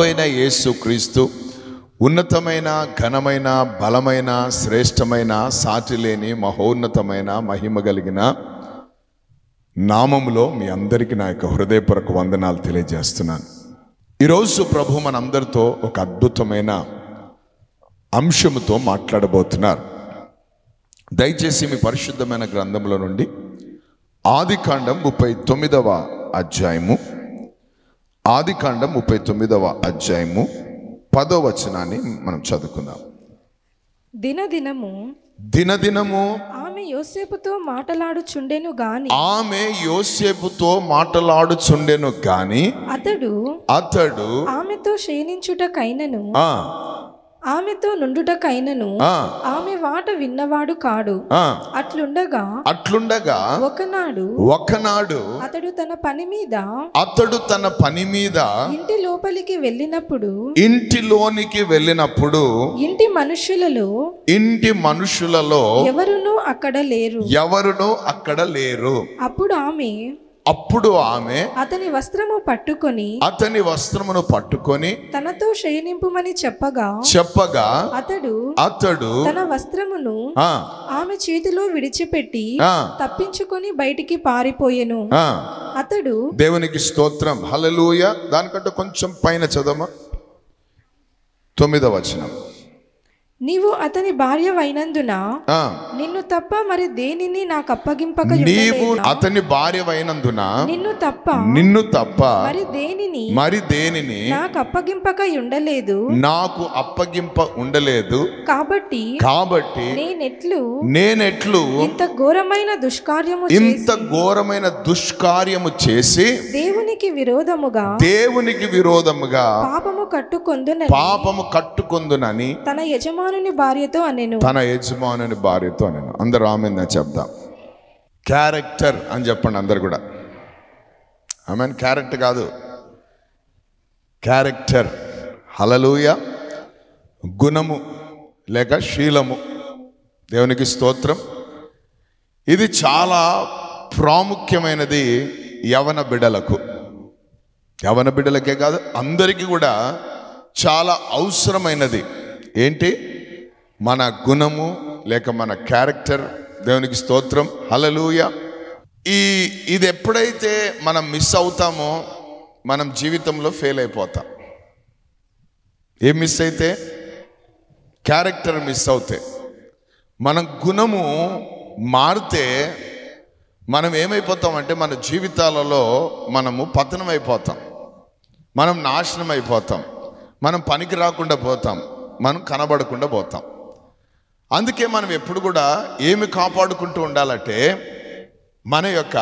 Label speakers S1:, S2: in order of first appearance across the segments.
S1: అయిన యేసు క్రీస్తు ఉన్నతమైన ఘనమైన బలమైన శ్రేష్టమైన సాటి లేని మహోన్నతమైన మహిమ కలిగిన నామములో మీ అందరికీ నా యొక్క హృదయపూర్వక వందనాలు తెలియజేస్తున్నాను. ఈరోజు ప్రభు మనందరితో ఒక అద్భుతమైన అంశముతో మాట్లాడబోతున్నారు. దయచేసి మీ పరిశుద్ధమైన గ్రంథంలో నుండి ఆదికాండం ముప్పై తొమ్మిదవ అధ్యాయము ఆదికాండం ముప్పై తొమ్మిదవ అధ్యాయము పదో వచనాన్ని మనం చదువుకుందాం.
S2: దినదినము
S1: దినదినము
S2: ఆమె యోసేపుతో మాటలాడుచుండెను గాని
S1: ఆమె యోసేపుతో మాటలాడుచుండెను గాని
S2: అతడు
S1: అతడు
S2: ఆమెతో క్షీణించుటకైనను ఆమెతో నుండుటకైనను ఆమె మాట విన్నవాడు కాడు. అట్లుండగా
S1: అట్లుండగా
S2: ఒకనాడు
S1: ఒకనాడు
S2: అతడు తన పని మీద
S1: అతడు తన పని మీద
S2: ఇంటి లోపలికి వెళ్ళినప్పుడు
S1: ఇంటిలోనికి వెళ్ళినప్పుడు
S2: ఇంటి మనుష్యులలో
S1: ఇంటి మనుషులలో
S2: ఎవరునూ అక్కడ లేరు.
S1: ఎవరునూ అక్కడ లేరు.
S2: అప్పుడు ఆమె
S1: అప్పుడు ఆమె
S2: అతని వస్త్రము పట్టుకొని
S1: అతని వస్త్రమును పట్టుకొని
S2: తనతో శయనింపుమని చెప్పగా
S1: చెప్పగా
S2: అతడు
S1: అతడు
S2: తన వస్త్రమును
S1: ఆ.
S2: ఆమె చేతిలో విడిచిపెట్టి తప్పించుకొని బయటికి పారిపోయెను. అతడు
S1: దేవునికి స్తోత్రం. హల్లెలూయ. దానికంటే కొంచెం పైన చదవమా? తొమ్మిదవ వచనం.
S2: నీవు అతని భార్యవైనందున నిన్ను తప్ప మరి దేనిని నాకు అప్పగింపక
S1: నీవు? అతని భార్యవైనందున
S2: నిన్ను తప్ప
S1: నిన్ను తప్ప
S2: మరి దేనిని
S1: మరి దేనిని
S2: నాకు అప్పగింపక ఉండలేదు?
S1: నాకు అప్పగింప ఉండలేదు.
S2: కాబట్టి
S1: కాబట్టి
S2: నేనెట్లు
S1: నేనెట్లు
S2: ఇంత ఘోరమైన దుష్కార్యము
S1: ఇంత ఘోరమైన దుష్కార్యము చేసి
S2: దేవునికి విరోధముగా
S1: దేవునికి విరోధముగా
S2: పాపము కట్టుకొందునని
S1: పాపము కట్టుకుందునని
S2: తన యజమానుని భార్యతో అనెను.
S1: తన యజమానుని భార్యతో నేను అందరూ ఆమె చెప్దాం క్యారెక్టర్ అని చెప్పండి అందరు కూడా. ఆమె క్యారెక్టర్ కాదు. క్యారెక్టర్ హలలుయ గుణము లేక శీలము. దేవునికి స్తోత్రం. ఇది చాలా ప్రాముఖ్యమైనది యవన బిడలకు. యవన బిడ్డలకే కాదు అందరికీ కూడా చాలా అవసరమైనది. ఏంటి? మన గుణము లేక మన క్యారెక్టర్ దేవునికి స్తోత్రం. హలలుయ ఈ ఇది ఎప్పుడైతే మనం మిస్ అవుతామో మనం జీవితంలో ఫెయిల్ అయిపోతాం. ఏం మిస్ అయితే? క్యారెక్టర్ మిస్ అవుతే. మన గుణము మారితే మనం ఏమైపోతామంటే మన జీవితాలలో మనము పతనం అయిపోతాం మనం నాశనం అయిపోతాం మనం పనికి రాకుండా పోతాం. మనం కనబడకుండా పోతాం. అందుకే మనం ఎప్పుడు కూడా ఏమి కాపాడుకుంటూ ఉండాలంటే మన యొక్క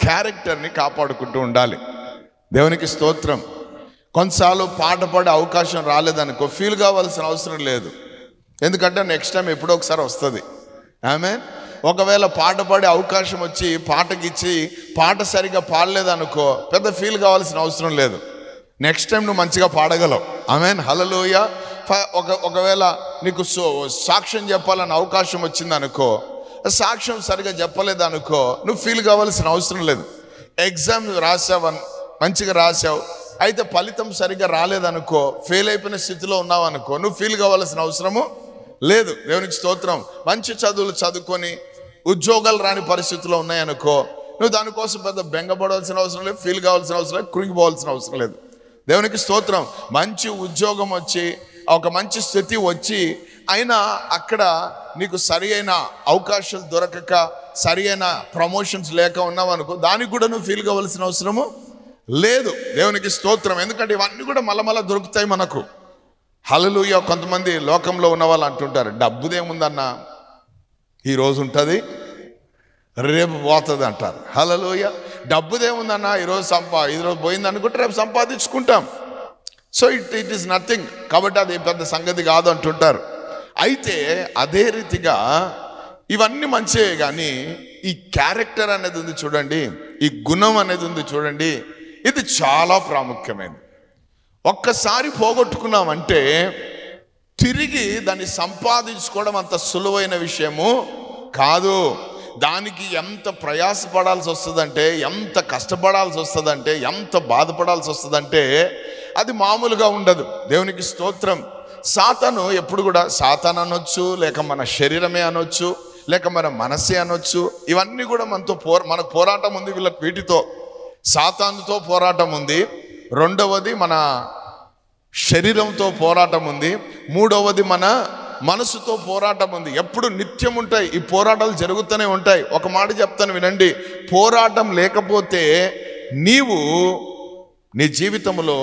S1: క్యారెక్టర్ని కాపాడుకుంటూ ఉండాలి. దేవునికి స్తోత్రం. కొన్నిసార్లు పాట పాడే అవకాశం రాలేదనుకో ఫీల్ కావాల్సిన అవసరం లేదు. ఎందుకంటే నెక్స్ట్ టైం ఎప్పుడో ఒకసారి వస్తుంది. ఆమె ఒకవేళ పాట పాడే అవకాశం వచ్చి పాటకిచ్చి పాట సరిగా పాడలేదనుకో పెద్ద ఫీల్ కావాల్సిన అవసరం లేదు. నెక్స్ట్ టైం నువ్వు మంచిగా పాడగలవు. ఆమెన్ హలలోయ ఒక ఒకవేళ నీకు సో- సాక్ష్యం చెప్పాలని అవకాశం వచ్చింది అనుకో సాక్ష్యం సరిగా చెప్పలేదు అనుకో నువ్వు ఫీల్ కావాల్సిన అవసరం లేదు. ఎగ్జామ్ రాసావు మంచిగా రాసావు. అయితే ఫలితం సరిగ్గా రాలేదనుకో ఫెయిల్ అయిపోయిన స్థితిలో ఉన్నావు అనుకో నువ్వు ఫీల్ కావాల్సిన అవసరము లేదు. దేవునికి స్తోత్రం. మంచి చదువులు చదువుకొని ఉద్యోగాలు రాని పరిస్థితుల్లో ఉన్నాయనుకో నువ్వు దానికోసం పెద్ద బెంగపడవలసిన అవసరం లేదు ఫీల్ కావాల్సిన అవసరం లేదు కృంగిపోవాల్సిన అవసరం లేదు. దేవునికి స్తోత్రం. మంచి ఉద్యోగం వచ్చి ఒక మంచి స్థితి వచ్చి అయినా అక్కడ నీకు సరి అయిన అవకాశాలు దొరకక సరి అయిన ప్రమోషన్స్ లేక ఉన్నావు అనుకో దానికి కూడా నువ్వు ఫీల్ కావాల్సిన అవసరము లేదు. దేవునికి స్తోత్రం. ఎందుకంటే ఇవన్నీ కూడా మళ్ళా దొరుకుతాయి మనకు. హలలుయ కొంతమంది లోకంలో ఉన్న వాళ్ళు అంటుంటారు డబ్బుదేముందన్నా? ఈరోజు ఉంటుంది రేపు పోతుంది అంటారు. హలలుయ డబ్బుదేముందన్న? ఈరోజు సంపా ఈరోజు పోయింది అనుకుంటే రేపు సంపాదించుకుంటాం. So it it is nothing కాబట్టి అది పెద్ద సంగతి కాదు అంటుంటారు. అయితే అదే రీతిగా ఇవన్నీ మంచివే కానీ ఈ క్యారెక్టర్ అనేది ఉంది చూడండి ఈ గుణం అనేది ఉంది చూడండి ఇది చాలా ప్రాముఖ్యమైనది. ఒక్కసారి పోగొట్టుకున్నామంటే తిరిగి దాన్ని సంపాదించుకోవడం అంత సులువైన విషయము కాదు. దానికి ఎంత ప్రయాసపడాల్సి వస్తుందంటే ఎంత కష్టపడాల్సి వస్తుందంటే ఎంత బాధపడాల్సి వస్తుందంటే అది మామూలుగా ఉండదు. దేవునికి స్తోత్రం. సాతాను ఎప్పుడు కూడా సాతాన్ అనొచ్చు లేక మన శరీరమే అనొచ్చు లేక మన మనసే అనొచ్చు. ఇవన్నీ కూడా మనతో పో మనకు పోరాటం ఉంది వీళ్ళ వీటితో. సాతానుతో పోరాటం ఉంది. రెండవది మన శరీరంతో పోరాటం ఉంది. మూడవది మన మనసుతో పోరాటం ఉంది. ఎప్పుడు నిత్యం ఉంటాయి. ఈ పోరాటాలు జరుగుతూనే ఉంటాయి. ఒక మాట చెప్తాను వినండి. పోరాటం లేకపోతే నీవు నీ జీవితంలో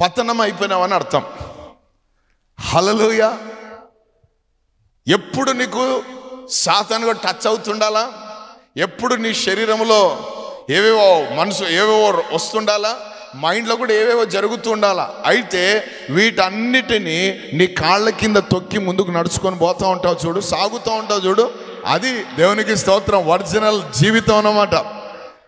S1: పతనం అయిపోయినావని అర్థం. హలలుయ ఎప్పుడు నీకు సాతానుగా టచ్ అవుతుండాలా? ఎప్పుడు నీ శరీరంలో ఏవేవో మనసు ఏవేవో వస్తుండాలా? మైండ్లో కూడా ఏవేవో జరుగుతూ ఉండాలా? అయితే వీటన్నిటినీ నీ కాళ్ళ కింద తొక్కి ముందుకు నడుచుకొని పోతూ ఉంటావు చూడు సాగుతూ ఉంటావు చూడు. అది దేవునికి స్తోత్రం ఒరిజినల్ జీవితం అన్నమాట.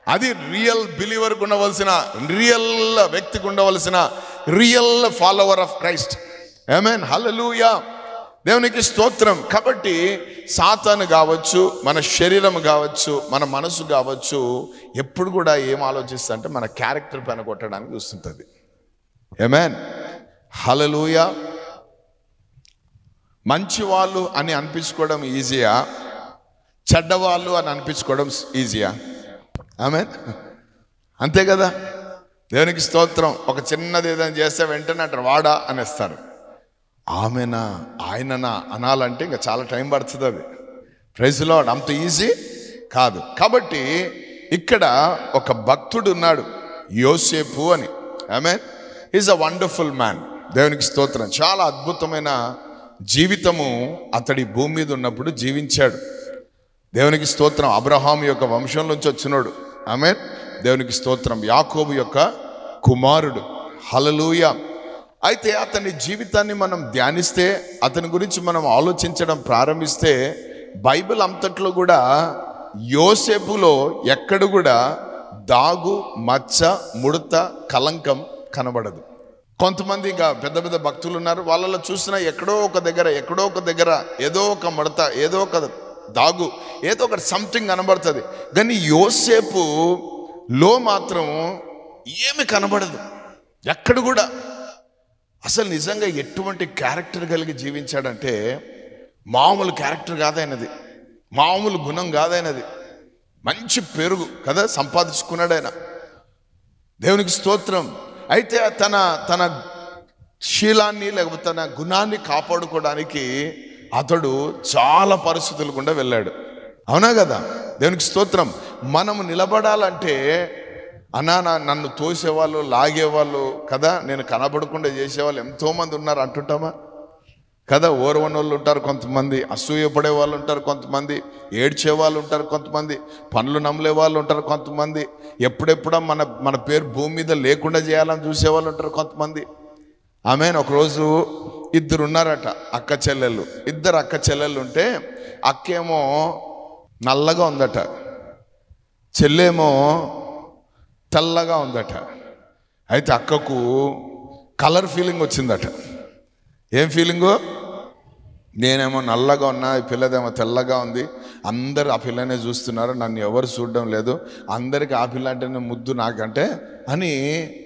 S1: అది రియల్ బిలీవర్కి ఉండవలసిన రియల్ వ్యక్తికి ఉండవలసిన real follower of Christ. I mean hallelujah దేవునికి స్తోత్రం. కాబట్టి సాతాను కావచ్చు మన శరీరం కావచ్చు మన మనసు కావచ్చు ఎప్పుడు కూడా ఏం ఆలోచిస్తా అంటే మన క్యారెక్టర్ పైన కొట్టడానికి చూస్తుంటుంది. ఏమేన్ హలలుయ మంచి వాళ్ళు అని అనిపించుకోవడం ఈజీయా? చెడ్డవాళ్ళు అని అనిపించుకోవడం ఈజీయా? ఆమె అంతే కదా? దేవునికి స్తోత్రం. ఒక చిన్నది ఏదైనా చేస్తే వెంటనే అంటారు వాడా అనేస్తారు. ఆమెనా ఆయననా అనాలంటే ఇంకా చాలా టైం పడుతుంది అది. ప్రైజ్లో అంత ఈజీ కాదు. కాబట్టి ఇక్కడ ఒక భక్తుడు ఉన్నాడు యోసేపు అని. ఆమె ఈజ్ అ వండర్ఫుల్ మ్యాన్ దేవునికి స్తోత్రం. చాలా అద్భుతమైన జీవితము అతడి భూమి మీద ఉన్నప్పుడు జీవించాడు. దేవునికి స్తోత్రం. అబ్రహాం యొక్క వంశం నుంచి వచ్చినోడు. ఆమె దేవునికి స్తోత్రం. యాకోబు యొక్క కుమారుడు. హలలుయ అయితే అతని జీవితాన్ని మనం ధ్యానిస్తే అతని గురించి మనం ఆలోచించడం ప్రారంభిస్తే బైబిల్ అంతట్లో కూడా యోసేపులో ఎక్కడ కూడా దాగు మచ్చ ముడత కలంకం కనబడదు. కొంతమంది ఇంకా పెద్ద పెద్ద భక్తులు ఉన్నారు వాళ్ళలో చూసినా ఎక్కడో ఒక దగ్గర ఎక్కడో ఒక దగ్గర ఏదో ఒక ముడత ఏదో ఒక దాగు ఏదో ఒక సంథింగ్ కనబడుతుంది. కానీ యోసేపులో మాత్రం ఏమి కనబడదు. ఎక్కడ కూడా అసలు నిజంగా ఎటువంటి క్యారెక్టర్ కలిగి జీవించాడంటే మామూలు క్యారెక్టర్ కాదైనది. మామూలు గుణం కాదైనది. మంచి పెరుగు కదా సంపాదించుకున్నాడు ఆయన. దేవునికి స్తోత్రం. అయితే తన తన శీలాన్ని లేకపోతే తన గుణాన్ని కాపాడుకోవడానికి అతడు చాలా పరిస్థితులు గుండా వెళ్ళాడు. అవునా కదా? దేవునికి స్తోత్రం. మనము నిలబడాలంటే అన్నా నా- నన్ను తోసేవాళ్ళు లాగేవాళ్ళు కదా? నేను కనబడకుండా చేసేవాళ్ళు ఎంతోమంది ఉన్నారు అంటుంటామా? కదా ఓరవని వాళ్ళు ఉంటారు కొంతమంది అసూయపడే వాళ్ళు ఉంటారు కొంతమంది ఏడ్చే వాళ్ళు ఉంటారు కొంతమంది పనులు నమ్మలే వాళ్ళు ఉంటారు కొంతమంది ఎప్పుడెప్పుడో మన మన పేరు భూమి మీద లేకుండా చేయాలని చూసే వాళ్ళు ఉంటారు కొంతమంది. ఆమె ఒకరోజు ఇద్దరు ఉన్నారట అక్క చెల్లెళ్ళు. ఇద్దరు అక్క చెల్లెళ్ళు ఉంటే అక్కేమో నల్లగా ఉందట. చెల్లేమో తెల్లగా ఉందట. అయితే అక్కకు కలర్ ఫీలింగ్ వచ్చిందట. ఏం ఫీలింగు? నేనేమో నల్లగా ఉన్నా ఈ పిల్లదేమో తెల్లగా ఉంది. అందరు ఆ పిల్లనే చూస్తున్నారు నన్ను ఎవరు చూడడం లేదు. అందరికి ఆ పిల్ల అంటేనే ముద్దు నాకంటే అని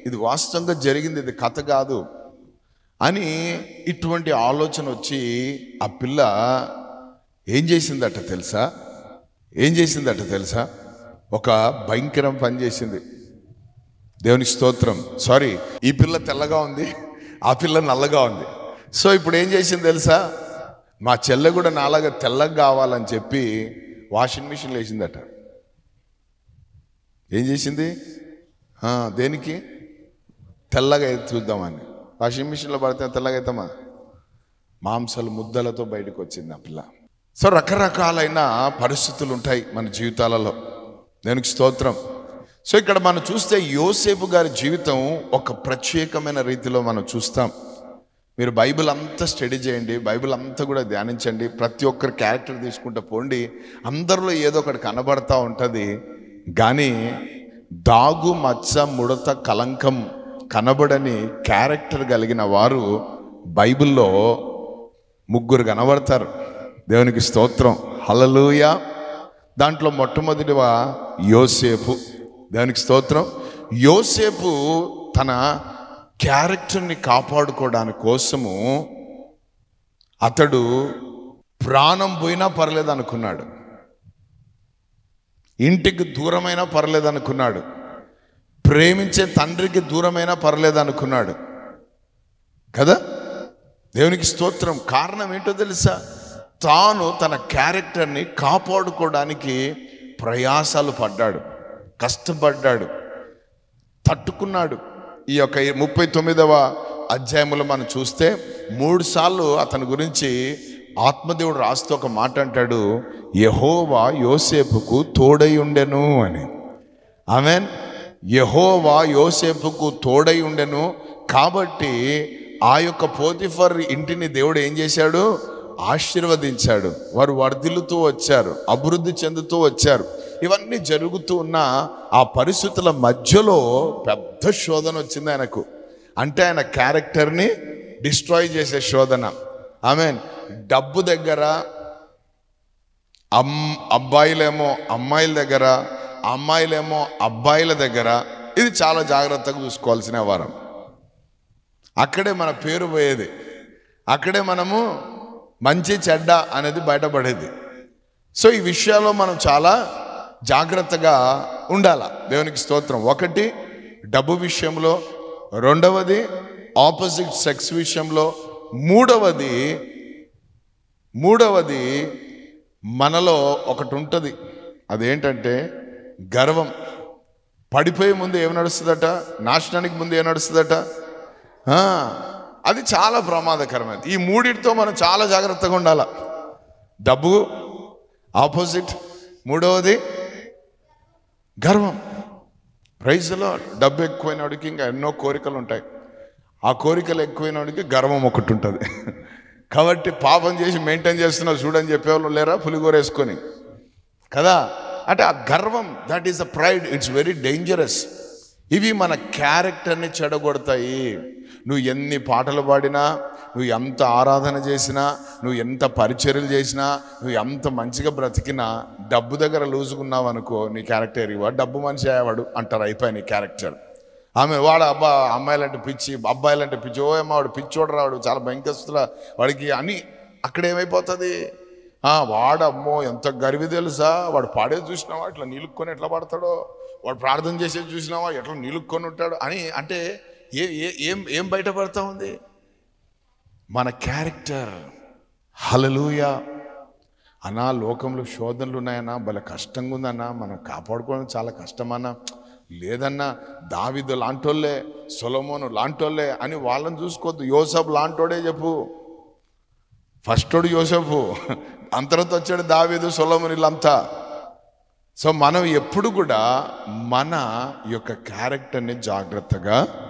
S1: ఇది వాస్తవంగా జరిగింది ఇది కథ కాదు అని ఇటువంటి ఆలోచన వచ్చి ఆ పిల్ల ఏం చేసిందట తెలుసా? ఏం చేసిందట తెలుసా? ఒక భయంకరం పని చేసింది. దేవునికి స్తోత్రం. సారీ ఈ పిల్ల తెల్లగా ఉంది ఆ పిల్ల నల్లగా ఉంది. సో ఇప్పుడు ఏం చేసింది తెలుసా? మా చెల్లె కూడా నాలాగా తెల్లగా కావాలని చెప్పి వాషింగ్ మిషన్లో వేసిందట ఏం చేసింది? దేనికి? తెల్లగా అయితే చూద్దామని వాషింగ్ మిషన్లో పడితే తెల్లగా అవుతామా మాంసాలు ముద్దలతో బయటకు వచ్చింది ఆ పిల్ల. సో రకరకాలైన పరిస్థితులు ఉంటాయి మన జీవితాలలో. దేనికి స్తోత్రం. సో ఇక్కడ మనం చూస్తే యోసేపు గారి జీవితం ఒక ప్రత్యేకమైన రీతిలో మనం చూస్తాం. మీరు బైబిల్ అంతా స్టడీ చేయండి బైబిల్ అంతా కూడా ధ్యానించండి ప్రతి ఒక్కరి క్యారెక్టర్ తీసుకుంటూ పోండి అందరిలో ఏదో ఒకటి కనబడతా ఉంటుంది. కానీ దాగు మచ్చ ముడత కలంకం కనబడని క్యారెక్టర్ కలిగిన వారు బైబిల్లో ముగ్గురు కనబడతారు. దేవునికి స్తోత్రం. హలలుయ దాంట్లో మొట్టమొదటివా యోసేపు. దానికి స్తోత్రం. యోసేపు తన క్యారెక్టర్ని కాపాడుకోవడానికి కోసము అతడు ప్రాణం పోయినా పర్లేదు అనుకున్నాడు ఇంటికి దూరమైనా పర్లేదు అనుకున్నాడు ప్రేమించే తండ్రికి దూరమైనా పర్లేదు అనుకున్నాడు కదా? దేవునికి స్తోత్రం. కారణం ఏంటో తెలుసా? తాను తన క్యారెక్టర్ని కాపాడుకోవడానికి ప్రయాసాలు పడ్డాడు. కష్టపడ్డాడు. తట్టుకున్నాడు. ఈ యొక్క ముప్పై తొమ్మిదవ అధ్యాయంలో మనం చూస్తే మూడు సార్లు అతని గురించి ఆత్మదేవుడు రాస్తూ ఒక మాట అంటాడు యహోవా యోసేపుకు తోడై ఉండెను అని. ఆమెన్. యహోవా యోసేపుకు తోడై ఉండెను. కాబట్టి ఆ యొక్క పోతిఫర్ ఇంటిని దేవుడు ఏం చేశాడు? ఆశీర్వదించాడు. వారు వర్ధిల్లుతూ వచ్చారు అభివృద్ధి చెందుతూ వచ్చారు. ఇవన్నీ జరుగుతూ ఉన్న ఆ పరిస్థితుల మధ్యలో పెద్ద శోధన వచ్చింది ఆయనకు. అంటే ఆయన క్యారెక్టర్ని డిస్ట్రాయ్ చేసే శోధన. ఐ మీన్ డబ్బు దగ్గర అమ్ అబ్బాయిలేమో అమ్మాయిల దగ్గర అమ్మాయిలేమో అబ్బాయిల దగ్గర. ఇది చాలా జాగ్రత్తగా చూసుకోవాల్సిన వారం. అక్కడే మన పేరు పోయేది. అక్కడే మనము మంచి చెడ్డ అనేది బయటపడేది. సో ఈ విషయాల్లో మనం చాలా జాగ్రత్తగా ఉండాల. దేవునికి స్తోత్రం. ఒకటి డబ్బు విషయంలో. రెండవది ఆపోజిట్ సెక్స్ విషయంలో. మూడవది మూడవది మనలో ఒకటి ఉంటుంది అదేంటంటే గర్వం. పడిపోయే ముందు ఏం నడుస్తుందట? నాశనానికి ముందు ఏం నడుస్తుందట? అది చాలా ప్రమాదకరమైనది. ఈ మూడిటితో మనం చాలా జాగ్రత్తగా ఉండాలి. డబ్బు ఆపోజిట్. మూడవది గర్వం. ప్రైజ్లో డబ్బు ఎక్కువైనవాడికి ఇంకా ఎన్నో కోరికలు ఉంటాయి. ఆ కోరికలు ఎక్కువైనవాడికి గర్వం ఒకటి ఉంటుంది. కాబట్టి పాపం చేసి మెయింటైన్ చేస్తున్నా చూడని చెప్పేవాళ్ళు లేరా? పులిగోర వేసుకొని కదా? అంటే ఆ గర్వం that is a pride it's very dangerous ఇవి మన క్యారెక్టర్ని చెడగొడతాయి. నువ్వు ఎన్ని పాటలు పాడినా నువ్వు ఎంత ఆరాధన చేసినా నువ్వు ఎంత పరిచర్యలు చేసినా నువ్వు ఎంత మంచిగా బ్రతికినా డబ్బు దగ్గర లూజుకున్నావు అనుకో నీ క్యారెక్టర్ ఇవ్వ డబ్బు మనిషి అయ్యేవాడు అంటారు అయిపోయి నీ క్యారెక్టర్ ఆమె వాడు అబ్బా అమ్మాయిలంటే పిచ్చి అబ్బాయిలంటే పిచ్చి ఓ అమ్మవాడు పిచ్చోడు రావాడు చాలా భయంకస్తుల వాడికి అని అక్కడ ఏమైపోతుంది? వాడమ్మో ఎంత గర్వి తెలుసా? వాడు పాడేది చూసినావా? ఇట్లా నిలుక్కొని ఎట్లా పడతాడో? వాడు ప్రార్థన చేసేది చూసినావా? ఎట్లా నిలుక్కొని ఉంటాడు? అని అంటే ఏ ఏ- ఏం ఏం బయటపడతా ఉంది? మన క్యారెక్టర్. హలలుయ అన్నా లోకంలో శోధనలు ఉన్నాయన్నా భలే కష్టంగా ఉందన్నా మనం కాపాడుకోవడం చాలా కష్టమన్నా. లేదన్నా దావిదు లాంటోళ్ళే సొలమోను లాంటోళ్ళే అని వాళ్ళని చూసుకోవద్దు. యోసఫ్ లాంటోడే చెప్పు. ఫస్టోడు యోసఫు అంతరంతో వచ్చాడు దావీదు సొలముని వీళ్ళంతా. సో మనం ఎప్పుడు కూడా మన యొక్క క్యారెక్టర్ని జాగ్రత్తగా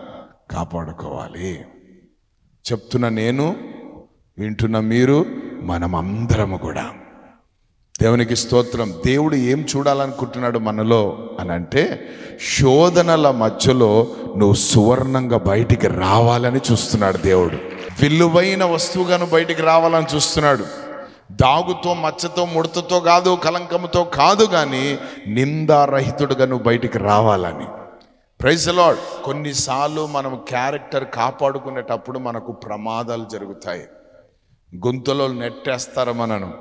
S1: కాపాడుకోవాలి. చెప్తున్న నేను వింటున్న మీరు మనం అందరము కూడా. దేవునికి స్తోత్రం. దేవుడు ఏం చూడాలనుకుంటున్నాడు మనలో అని అంటే శోధనల మధ్యలో నువ్వు సువర్ణంగా బయటికి రావాలని చూస్తున్నాడు దేవుడు. విలువైన వస్తువుగాను బయటికి రావాలని చూస్తున్నాడు. దాగుతో మచ్చతో ముడతతో కాదు కలంకముతో కాదు కానీ నిందారహితుడుగా నువ్వు బయటికి రావాలని. ప్రైజ్ లాడ్ కొన్నిసార్లు మనం క్యారెక్టర్ కాపాడుకునేటప్పుడు మనకు ప్రమాదాలు జరుగుతాయి. గుంతలో నెట్టేస్తారు మనను.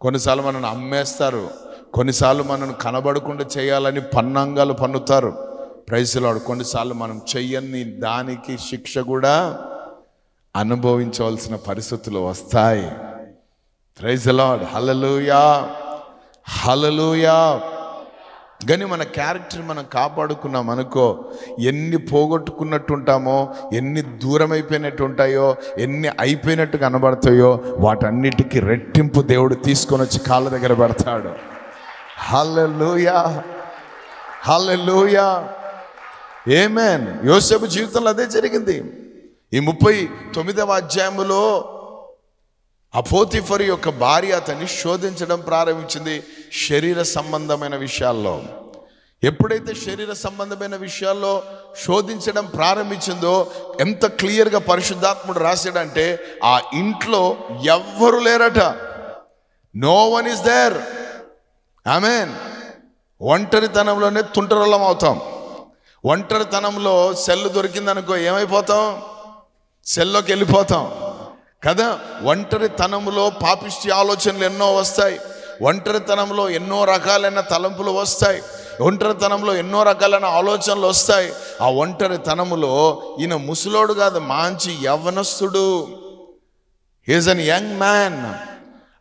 S1: కొన్నిసార్లు మనను అమ్మేస్తారు. కొన్నిసార్లు మనను కనబడకుండా చేయాలని పన్నంగాలు పన్నుతారు. ప్రైజ్లాడు కొన్నిసార్లు మనం చెయ్యని దానికి శిక్ష కూడా అనుభవించవలసిన పరిస్థితులు వస్తాయి. ప్రైజ్ లాడ్ హలలుయా హలలుయా కానీ మన క్యారెక్టర్ మనం కాపాడుకున్నాం అనుకో ఎన్ని పోగొట్టుకున్నట్టు ఉంటామో ఎన్ని దూరం అయిపోయినట్టు ఉంటాయో ఎన్ని అయిపోయినట్టు కనబడతాయో వాటన్నిటికీ రెట్టింపు దేవుడు తీసుకొని వచ్చి కాళ్ళ దగ్గర పెడతాడు. హల్లెలూయా హల్లెలూయా ఏమేన్ యోసేపు జీవితంలో అదే జరిగింది. ఈ ముప్పై తొమ్మిదవ ఆ అపోతిఫర్ యొక్క భార్య అతన్ని శోధించడం ప్రారంభించింది శరీర సంబంధమైన విషయాల్లో. ఎప్పుడైతే శరీర సంబంధమైన విషయాల్లో శోధించడం ప్రారంభించిందో ఎంత క్లియర్గా పరిశుద్ధాత్ముడు రాశాడంటే ఆ ఇంట్లో ఎవ్వరు లేరట. No one is there. Amen. ఒంటరితనంలోనే తుంటరలం అవుతాం. ఒంటరితనంలో సెల్ దొరికిందనుకో ఏమైపోతాం? సెల్లోకి వెళ్ళిపోతాం. కదా? ఒంటరితనంలో పాపిష్టి ఆలోచనలు ఎన్నో వస్తాయి. ఒంటరితనంలో ఎన్నో రకాలైన తలంపులు వస్తాయి. ఒంటరితనంలో ఎన్నో రకాలైన ఆలోచనలు వస్తాయి. ఆ ఒంటరితనములో ఈయన ముసలోడు కాదు మంచి యవనస్తుడు. ఈజ్ అన్ యంగ్ మ్యాన్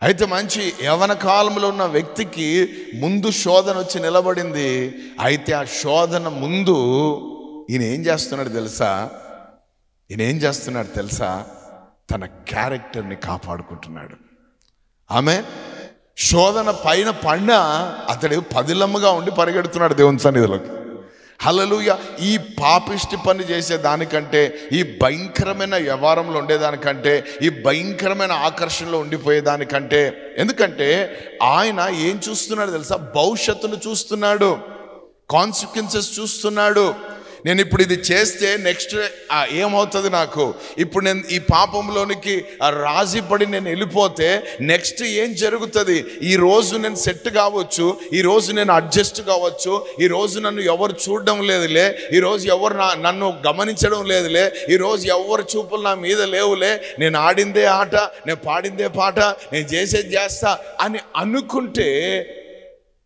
S1: అయితే మంచి యవన కాలంలో ఉన్న వ్యక్తికి ముందు శోధన వచ్చి నిలబడింది. అయితే ఆ శోధన ముందు ఈయన ఏం చేస్తున్నాడు తెలుసా? ఈయన ఏం చేస్తున్నాడు తెలుసా? తన క్యారెక్టర్ని కాపాడుకుంటున్నాడు. ఆమె శోధన పైన పడినా అతడు పదిలమ్మగా ఉండి పరిగెడుతున్నాడు దేవుని సన్నిధిలోకి. హలలుయ ఈ పాపిష్టి పని చేసే దానికంటే ఈ భయంకరమైన వ్యవహారంలో ఉండేదానికంటే ఈ భయంకరమైన ఆకర్షణలో ఉండిపోయేదానికంటే ఎందుకంటే ఆయన ఏం చూస్తున్నాడు తెలుసా? భవిష్యత్తును చూస్తున్నాడు. కాన్సిక్వెన్సెస్ చూస్తున్నాడు. నేను ఇప్పుడు ఇది చేస్తే నెక్స్ట్ ఏమవుతుంది నాకు? ఇప్పుడు నేను ఈ పాపంలోనికి రాజీపడి రాజీ పడి నేను వెళ్ళిపోతే నెక్స్ట్ ఏం జరుగుతుంది? ఈ రోజు నేను సెట్ కావచ్చు ఈ రోజు నేను అడ్జస్ట్ కావచ్చు ఈ రోజు నన్ను ఎవరు చూడడం లేదులే ఈ రోజు ఎవరు నా నన్ను గమనించడం లేదులే ఈ రోజు ఎవరు చూపులు నా మీద లేవులే నేను ఆడిందే ఆట నేను పాడిందే పాట నేను చేసేది చేస్తా అని అనుకుంటే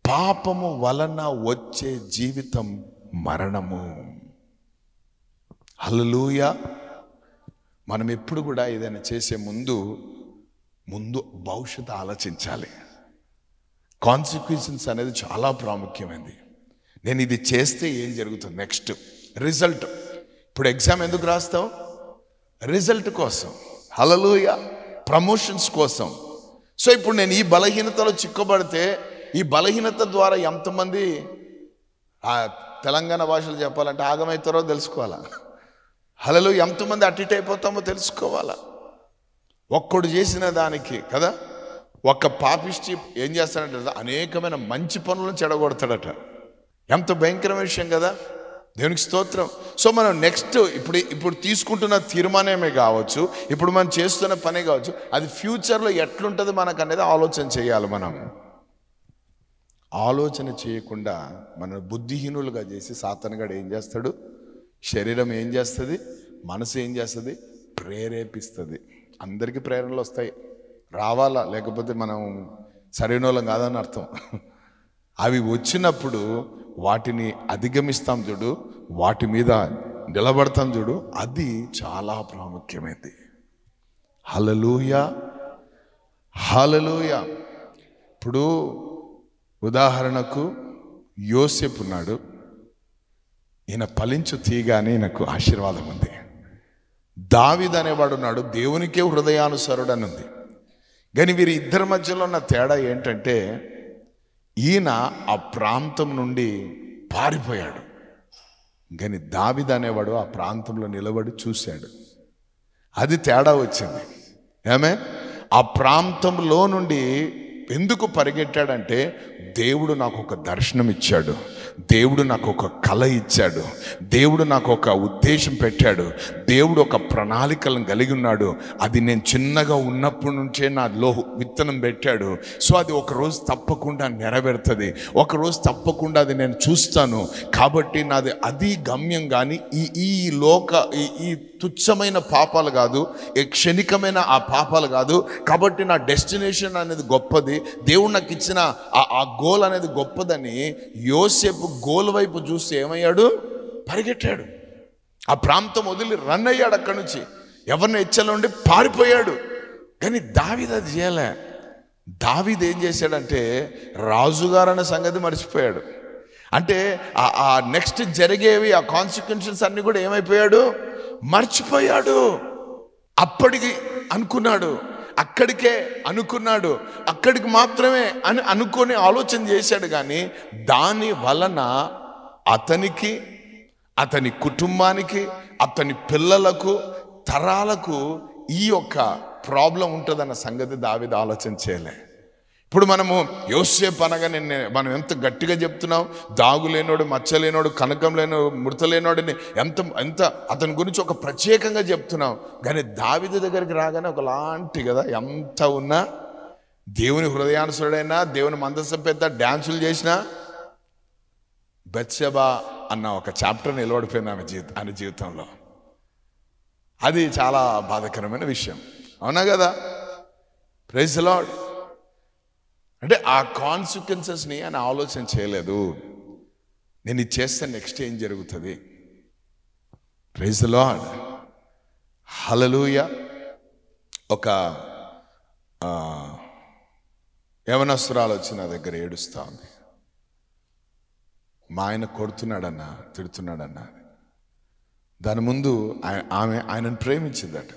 S1: పాపము వలన వచ్చే జీవితం మరణము. హల్లెలూయ. మనం ఎప్పుడు కూడా ఏదైనా చేసే ముందు ముందు భవిష్యత్తు ఆలోచించాలి. కాన్సిక్వెన్సెస్ అనేది చాలా ప్రాముఖ్యమైనది. నేను ఇది చేస్తే ఏం జరుగుతుంది? నెక్స్ట్ రిజల్ట్ ఇప్పుడు ఎగ్జామ్ ఎందుకు రాస్తావు? రిజల్ట్ కోసం. హలలుయ ప్రమోషన్స్ కోసం. సో ఇప్పుడు నేను ఈ బలహీనతలో చిక్కబడితే ఈ బలహీనత ద్వారా ఎంతమంది తెలంగాణ భాషలు చెప్పాలంటే ఆగమవుతారో తెలుసుకోవాలా? హలలో ఎంతమంది అటు అయిపోతామో తెలుసుకోవాలా? ఒక్కడు చేసిన దానికి కదా? ఒక్క పాపిష్టి ఏం చేస్తాడంటే అనేకమైన మంచి పనులను చెడగొడతాడట. ఎంత భయంకరమైన విషయం కదా? దేవునికి స్తోత్రం. సో మనం నెక్స్ట్ ఇప్పుడు ఇప్పుడు తీసుకుంటున్న తీర్మానమే కావచ్చు ఇప్పుడు మనం చేస్తున్న పనే కావచ్చు అది ఫ్యూచర్లో ఎట్లుంటుంది మనకు అనేది ఆలోచన చేయాలి మనం. ఆలోచన చేయకుండా మన బుద్ధిహీనులుగా చేసి సాతనగాడు ఏం చేస్తాడు? శరీరం ఏం చేస్తుంది? మనసు ఏం చేస్తుంది? ప్రేరేపిస్తుంది. అందరికీ ప్రేరణలు వస్తాయి. రావాలా? లేకపోతే మనం సరైన వాళ్ళం కాదని అర్థం. అవి వచ్చినప్పుడు వాటిని అధిగమిస్తాం చూడు వాటి మీద నిలబడతాం చూడు అది చాలా ప్రాముఖ్యమైనది హలలుయ హలలుయ ఇప్పుడు ఉదాహరణకు యోసేపు ఉన్నాడు. ఈయన ఫలించు తీగానే ఈయనకు ఆశీర్వాదం ఉంది. దావిద్ అనేవాడు ఉన్నాడు దేవునికే హృదయానుసరుడు అని ఉంది కానీ వీరి ఇద్దరి మధ్యలో ఉన్న తేడా ఏంటంటే ఈయన ఆ ప్రాంతం నుండి పారిపోయాడు. కానీ దావిద్ అనేవాడు ఆ ప్రాంతంలో నిలబడి చూశాడు. అది తేడా వచ్చింది. ఏమే ఆ ప్రాంతంలో నుండి ఎందుకు పరిగెట్టాడంటే దేవుడు నాకు ఒక దర్శనం ఇచ్చాడు దేవుడు నాకు ఒక కళ ఇచ్చాడు. దేవుడు నాకు ఒక ఉద్దేశం పెట్టాడు. దేవుడు ఒక ప్రణాళికలను కలిగి ఉన్నాడు. అది నేను చిన్నగా ఉన్నప్పటి నుంచే నాలో విత్తనం పెట్టాడు. సో అది ఒక రోజు తప్పకుండా నెరవేరుతుంది. ఒక రోజు తప్పకుండా అది నేను చూస్తాను. కాబట్టి నాది అది గమ్యం కానీ ఈ ఈ లోక ఈ ఈ తుచ్చమైన పాపాలు కాదు ఏ క్షణికమైన ఆ పాపాలు కాదు. కాబట్టి నా డెస్టినేషన్ అనేది గొప్పది. దేవుడు నాకు ఇచ్చిన ఆ ఆ గోల్ అనేది గొప్పదని యోసేపు గోల్ వైపు చూసి ఏమయ్యాడు? పరిగెట్టాడు. ఆ ప్రాంతం వదిలి రన్ అయ్యాడు అక్కడి నుంచి. ఎవరిని హెచ్చలో ఉండి పారిపోయాడు. కానీ దావిది అది చేయలే. దావిది ఏం చేశాడంటే రాజుగారు అనే సంగతి మర్చిపోయాడు. అంటే ఆ- నెక్స్ట్ జరిగేవి ఆ కాన్సిక్వెన్షన్స్ అన్ని కూడా ఏమైపోయాడు? మర్చిపోయాడు. అప్పటికి అనుకున్నాడు. అక్కడికే అనుకున్నాడు. అక్కడికి మాత్రమే అని అనుకొని ఆలోచన చేశాడు కానీ దాని వలన అతనికి అతని కుటుంబానికి అతని పిల్లలకు తరాలకు ఈ యొక్క ప్రాబ్లం ఉంటుందన్న సంగతి దావిద ఆలోచన చేయలే. ఇప్పుడు మనము యోసేపు అనగా నిన్న మనం ఎంత గట్టిగా చెప్తున్నాం దాగులేనోడు మచ్చలేనోడు కనకం లేనోడు మృతలేనోడని ఎంత ఎంత అతని గురించి ఒక ప్రత్యేకంగా చెప్తున్నాం కానీ దావిద దగ్గరికి రాగానే ఒకలాంటి కదా ఎంత ఉన్నా దేవుని హృదయానుసుడైనా దేవుని మందసం పెద్ద డ్యాన్సులు చేసినా బెత్సెబా అన్న ఒక చాప్టర్ నిలబడిపోయింది ఆమె జీవిత ఆమె జీవితంలో. అది చాలా బాధాకరమైన విషయం. అవునా కదా? ప్రైజ్ లాడ్ అంటే ఆ కాన్సిక్వెన్సెస్ని ఆయన ఆలోచన చేయలేదు. నేను ఇది చేస్తే నెక్స్ట్ ఏం జరుగుతుంది? ప్రైజ్ లాడ్ హలలుయ ఒక యవనస్త్రాలు వచ్చి నా దగ్గర ఏడుస్తా ఉంది. మా ఆయన కొడుతున్నాడన్నా తిడుతున్నాడన్నా. దాని ముందు ఆమె ఆయనను ప్రేమించిందట.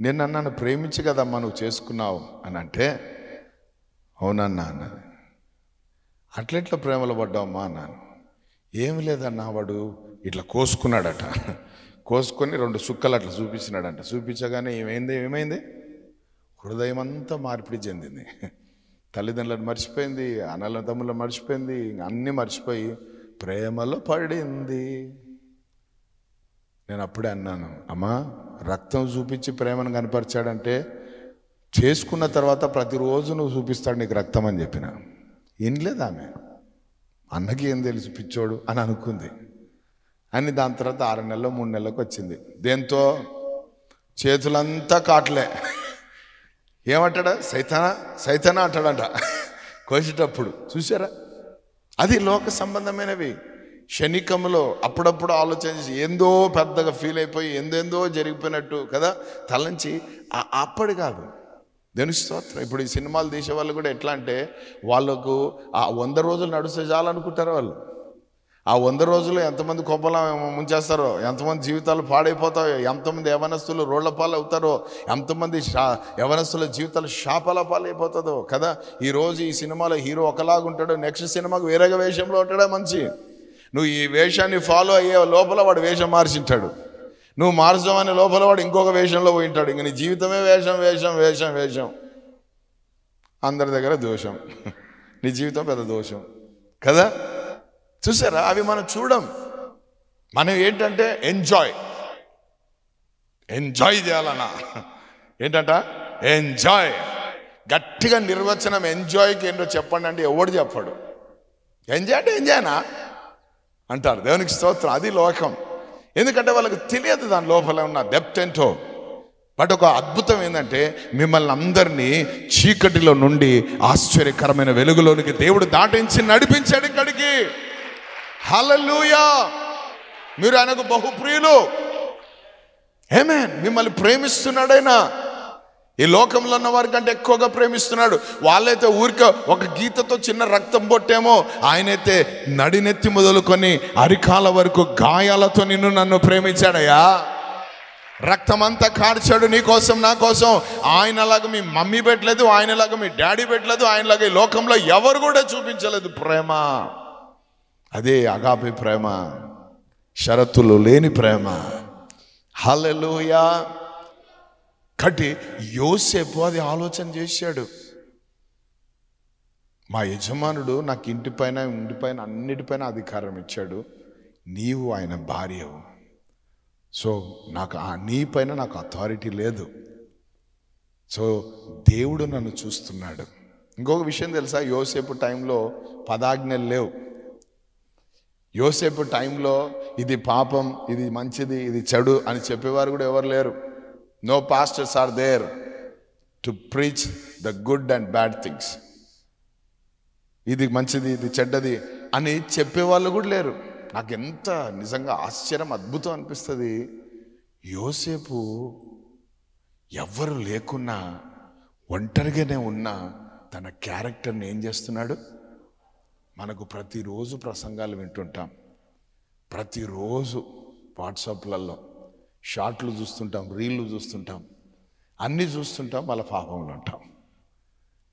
S1: నేను నన్ను ప్రేమించి కదమ్మా నువ్వు చేసుకున్నావు అని అంటే అవునన్నా అన్నది అట్లెట్లా ప్రేమలో పడ్డావమ్మా అన్నాను. ఏమి లేదన్నా వాడు ఇట్లా కోసుకున్నాడట. కోసుకొని రెండు సుక్కలు అట్లా చూపించినాడంట. చూపించగానే ఏమైంది ఏమైంది? హృదయం అంతా మార్పిడి చెందింది. తల్లిదండ్రులను మర్చిపోయింది అన్నల తమ్ములను మర్చిపోయింది ఇంక అన్నీ మర్చిపోయి ప్రేమలో పడింది. నేను అప్పుడే అన్నాను అమ్మా రక్తం చూపించి ప్రేమను కనపరిచాడంటే చేసుకున్న తర్వాత ప్రతిరోజు నువ్వు చూపిస్తాడు నీకు రక్తం అని చెప్పిన. ఏం లేదు ఆమె. అన్నకి ఏం తెలుసు పిచ్చోడు అని అనుకుంది. అని దాని తర్వాత ఆరు నెలలు మూడు నెలలకు వచ్చింది. దేంతో? చేతులంతా కాట్లే. ఏమంటాడా? సైతానా? సైతానా అంటాడంట. కోసేటప్పుడు. చూసారా అది లోక సంబంధమైనవి. క్షణికంలో అప్పుడప్పుడు ఆలోచన ఏందో పెద్దగా ఫీల్ అయిపోయి ఎందెందో జరిగిపోయినట్టు కదా తలంచి అప్పటి కాదు. దేవుని స్తోత్రం? ఇప్పుడు ఈ సినిమాలు తీసే వాళ్ళు కూడా ఎట్లా అంటే వాళ్ళకు ఆ వంద రోజులు నడుస్తే చాలనుకుంటారు వాళ్ళు. ఆ వంద రోజులు ఎంతమంది కొంపల ముంచేస్తారో ఎంతమంది జీవితాలు పాడైపోతాయో ఎంతమంది యవనస్తులు రోళ్ళ పాలు అవుతారో ఎంతమంది షా యవనస్తుల జీవితాలు శాపాల పాలైపోతుందో కదా? ఈరోజు ఈ సినిమాలో హీరో ఒకలాగా ఉంటాడు నెక్స్ట్ సినిమాకు వేరేగా వేషంలో ఉంటాడా మంచి. నువ్వు ఈ వేషాన్ని ఫాలో అయ్యే లోపల వాడు వేషం మార్చింటాడు నువ్వు మార్చమనే లోపల వాడు ఇంకొక వేషంలో పోయి ఉంటాడు. ఇంక నీ జీవితమే వేషం వేషం వేషం వేషం. అందరి దగ్గర దోషం. నీ జీవితం పెద్ద దోషం. కదా? చూసారా? అవి మనం చూడం. మనం ఏంటంటే ఎంజాయ్ ఎంజాయ్ చేయాలన్నా. ఏంటంట? ఎంజాయ్ గట్టిగా నిర్వచనం ఎంజాయ్కి ఏంటో చెప్పండి అంటే ఎవడు చెప్పాడు? ఎంజాయ్ అంటే ఎంజాయ్నా అంటారు. దేవునికి స్తోత్రం. అది లోకం. ఎందుకంటే వాళ్ళకి తెలియదు దాని లోపల ఉన్న డెప్త్ ఏంటో. బట్ ఒక అద్భుతం ఏంటంటే మిమ్మల్ని అందరినీ చీకటిలో నుండి ఆశ్చర్యకరమైన వెలుగులోనికి దేవుడు దాటించి నడిపించాడు ఇక్కడికి. హలలుయా మీరు ఆయనకు బహుప్రియులు. ఏమే మిమ్మల్ని ప్రేమిస్తున్నాడైనా ఈ లోకంలో ఉన్న వారి కంటే ఎక్కువగా ప్రేమిస్తున్నాడు. వాళ్ళైతే ఊరికే ఒక గీతతో చిన్న రక్తం పొట్టేమో ఆయనైతే నడినెత్తి మొదలుకొని అరికాల వరకు గాయాలతో నిన్ను నన్ను ప్రేమించాడయ్యా. రక్తమంతా కార్చాడు నీ కోసం నా కోసం. ఆయనలాగా మీ మమ్మీ పెట్టలేదు ఆయనలాగా మీ డాడీ పెట్టలేదు ఆయనలాగా ఈ లోకంలో ఎవరు కూడా చూపించలేదు ప్రేమ. అదే అగాపి ప్రేమ షరతులు లేని ప్రేమ. హల్లెలూయా. కాబట్టి యోసేపు అది ఆలోచన చేశాడు. మా యజమానుడు నాకు ఇంటిపైన ఇంటిపైన అన్నిటిపైన అధికారం ఇచ్చాడు. నీవు ఆయన భార్యవు. సో నాకు ఆ నీ పైన నాకు అథారిటీ లేదు. సో దేవుడు నన్ను చూస్తున్నాడు. ఇంకొక విషయం తెలుసా? యోసేపు టైంలో పదాజ్ఞలు లేవు. యోసేపు టైంలో ఇది పాపం ఇది మంచిది ఇది చెడు అని చెప్పేవారు కూడా ఎవరు లేరు. No pastors are there to preach the good and bad things ఇది మంచిది ఇది చెడ్డది అని చెప్పేవాళ్ళు కూడా లేరు. నాకు ఎంత నిజంగా ఆశ్చర్యం అద్భుతం అనిపిస్తుంది. యోసేపు ఎవ్వరు లేకున్నా ఒంటరిగానే ఉన్నా తన క్యారెక్టర్ని ఏం చేస్తున్నాడు? మనకు ప్రతిరోజు ప్రసంగాలు వింటుంటాం. ప్రతిరోజు వాట్సాప్లలో. షార్ట్లు చూస్తుంటాం రీళ్ళు చూస్తుంటాం అన్నీ చూస్తుంటాం వాళ్ళ పాపంలో ఉంటాం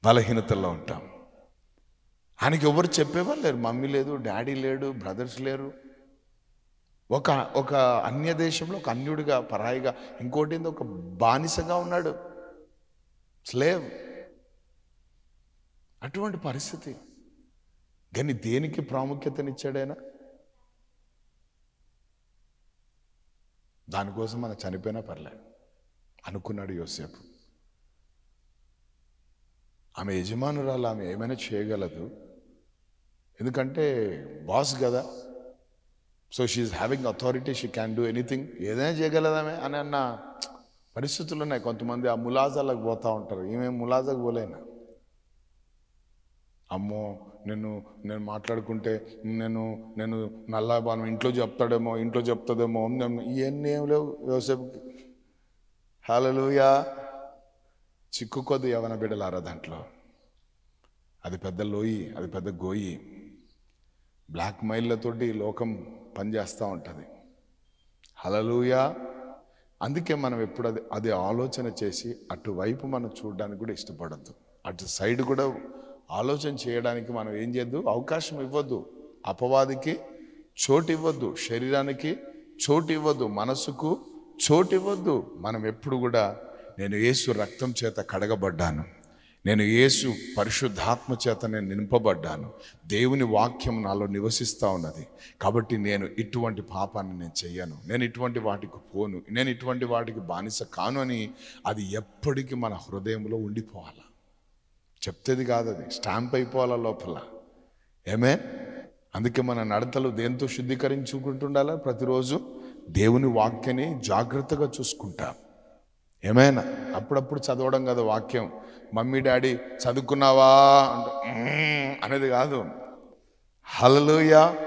S1: బలహీనతల్లో ఉంటాం. ఆయనకి ఎవరు చెప్పేవాళ్ళు లేరు. మమ్మీ లేదు డాడీ లేడు బ్రదర్స్ లేరు. ఒక ఒక అన్య దేశంలో ఒక అన్యుడిగా పరాయిగా ఇంకోటి ఏందో ఒక బానిసగా ఉన్నాడు. స్లేవ్. అటువంటి పరిస్థితి. కానీ దేనికి ప్రాముఖ్యతనిచ్చాడైనా దానికోసం మనం చనిపోయినా పర్లే అనుకున్నాడు యోసేపు. ఆమె యజమానురాలు ఆమె ఏమైనా చేయగలదు? ఎందుకంటే బాస్ కదా. So she having authority she can do anything ఏదైనా చేయగలదామే అని అన్న పరిస్థితులు ఉన్నాయి. కొంతమంది ఆ ములాజాలకు పోతూ ఉంటారు. ఈమె ములాజాకు పోలేనా? అమ్మో. నేను నేను మాట్లాడుకుంటే నేను నేను నల్లాబాను ఇంట్లో చెప్తాడేమో ఇంట్లో చెప్తాడేమో ఇవన్నీ ఏం లేవు యోసేపుకి. హలలుయా చిక్కుకోదు యవన బిడ్డలారా దాంట్లో. అది పెద్ద లోయి అది పెద్ద గోయి. బ్లాక్ మైళ్ళతోటి లోకం పనిచేస్తూ ఉంటుంది. హలలుయా అందుకే మనం ఎప్పుడు అది అది ఆలోచన చేసి అటువైపు మనం చూడడానికి కూడా ఇష్టపడద్దు. అటు సైడ్ కూడా ఆలోచన చేయడానికి మనం ఏం చేయొద్దు అవకాశం ఇవ్వద్దు. అపవాదికి చోటు ఇవ్వద్దు. శరీరానికి చోటు ఇవ్వద్దు. మనసుకు చోటు ఇవ్వద్దు. మనం ఎప్పుడు కూడా నేను యేసు రక్తం చేత కడగబడ్డాను. నేను యేసు పరిశుద్ధాత్మ చేత నేను నింపబడ్డాను. దేవుని వాక్యం నాలో నివసిస్తూ ఉన్నది. కాబట్టి నేను ఇటువంటి పాపాన్ని నేను చెయ్యను నేను ఇటువంటి వాటికి పోను. నేను ఇటువంటి వాటికి బానిస కాను అని అది ఎప్పటికీ మన హృదయంలో ఉండిపోవాలి? చెప్తేది కాదు అది. స్టాంప్ అయిపోవాలా లోపల? ఏమే? అందుకే మన నడతలు దేంతో శుద్ధీకరించుకుంటుండాలా? ప్రతిరోజు దేవుని వాక్యాన్ని జాగ్రత్తగా చూసుకుంటాం. ఏమైనా? అప్పుడప్పుడు చదవడం కదా వాక్యం. మమ్మీ డాడీ చదువుకున్నావా? అనేది కాదు. హలలుయా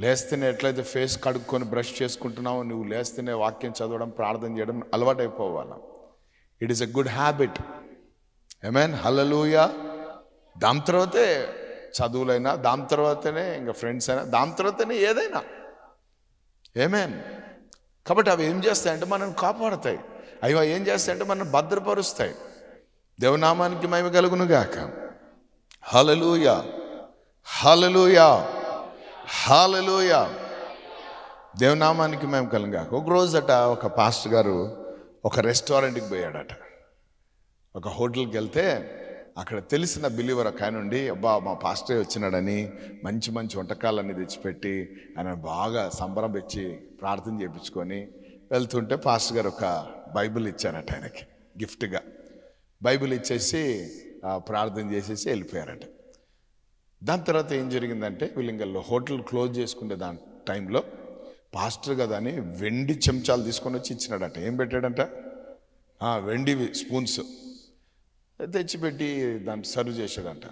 S1: లేస్తేనే ఎట్లయితే ఫేస్ కడుక్కొని బ్రష్ చేసుకుంటున్నావో నువ్వు లేస్తేనే వాక్యం చదవడం ప్రార్థన చేయడం అలవాటైపోవాలి? It is a good habit amen hallelujah దాని తర్వాతే చదువులైనా దాని తర్వాతనే ఇంకా ఫ్రెండ్స్ అయినా దాని తర్వాతనే ఏదైనా. ఏమేన్ కాబట్టి అవి ఏం చేస్తాయంటే మనల్ని కాపాడతాయి. అవి ఏం చేస్తాయంటే మనం భద్రపరుస్తాయి. దేవనామానికి మహిమ కలుగునుగాక హలలుయా హలలుయా హలలుయా దేవనామానికి మేము కలుగు గాక. ఒక ఒక పాస్టర్ గారు ఒక రెస్టారెంట్కి పోయాడట. ఒక హోటల్కి వెళ్తే అక్కడ తెలిసిన బిలీవర్ ఒక ఆయన ఉండి అబ్బా మా పాస్టర్ వచ్చినాడని మంచి మంచి వంటకాలన్నీ తెచ్చిపెట్టి ఆయన బాగా సంబరం ప్రార్థన చేయించుకొని వెళ్తుంటే పాస్టర్ గారు ఒక బైబిల్ ఇచ్చారట ఆయనకి గిఫ్ట్గా. బైబిల్ ఇచ్చేసి ప్రార్థన చేసేసి వెళ్ళిపోయారట. దాని తర్వాత ఏం జరిగిందంటే వీళ్ళు ఇంకా హోటల్ క్లోజ్ చేసుకునే దాని టైంలో పాస్టర్ కదా అని వెండి చెంచాలు తీసుకొని వచ్చి ఇచ్చినాడట. ఏం పెట్టాడంట? వెండి వెండివి స్పూన్స్. తెచ్చిపెట్టి దాన్ని సర్వ్ చేశాడంట.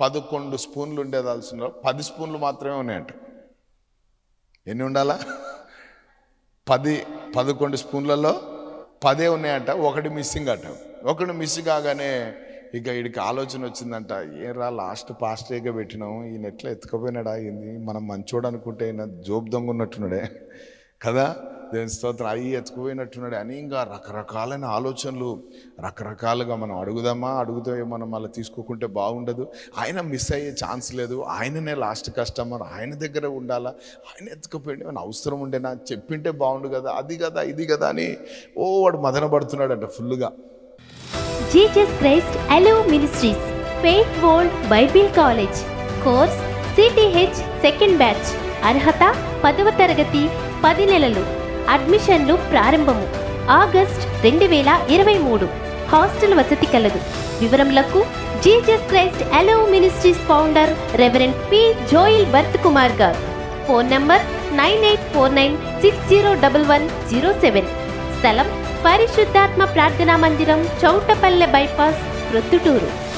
S1: పదకొండు స్పూన్లు ఉండేదాల్సిన పది స్పూన్లు మాత్రమే ఉన్నాయంట. ఎన్ని ఉండాలా? పది పదకొండు స్పూన్లలో పదే ఉన్నాయంట. ఒకటి మిస్సింగ్ అట. ఒకటి మిస్సింగ్ కాగానే ఇక వీడికి ఆలోచన వచ్చిందంట. ఏరా లాస్ట్ పాస్టేగా పెట్టినాం ఈయన ఎట్లా ఎత్తుకపోయినాడా ఏంది? మనం మంచోడు అనుకుంటే ఈయన జోబ్ దొంగ ఉన్నట్టున్నాడే. కదా? దేవుని స్తోత్రం. అవి ఎత్తుకుపోయినట్టున్నాడు. అని ఇంకా రకరకాలైన ఆలోచనలు. రకరకాలుగా మనం అడుగుదామా అడుగుతే మనం మళ్ళీ తీసుకోకుంటే బాగుండదు. ఆయన మిస్ అయ్యే ఛాన్స్ లేదు. ఆయననే లాస్ట్ కస్టమర్. ఆయన దగ్గర ఉండాలా? ఆయన ఎత్తుకుపోయింది ఏమైనా అవసరం ఉండేనా చెప్పింటే బాగుండు కదా అది కదా ఇది కదా అని ఓ వాడు మదన పడుతున్నాడంట ఫుల్గా
S3: జీజస్ క్రైస్ట్ అలో ministries faith world Bible college course సిటీహెచ్ second batch. అర్హత పదవ తరగతి పది నెలలు. అడ్మిషన్లు ప్రారంభము. ఆగస్ట్ రెండు వేల ఇరవై మూడు. హాస్టల్ వసతి కలదు. వివరములకు జీజస్ క్రైస్ట్ అలో ministries founder reverend P Joel Bharath Kumar garu. Phone number nine eight four nine six zero double one zero seven. స్థలం పరిశుద్ధాత్మ ప్రార్థనా మందిరం చౌటపల్లె బైపాస్
S4: ప్రొత్తుటూరు